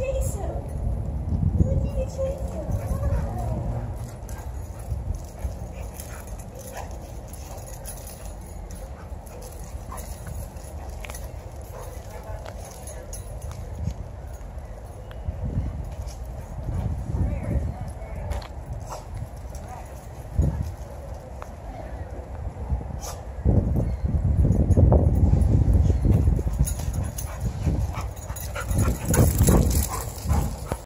chase him. We need chase him.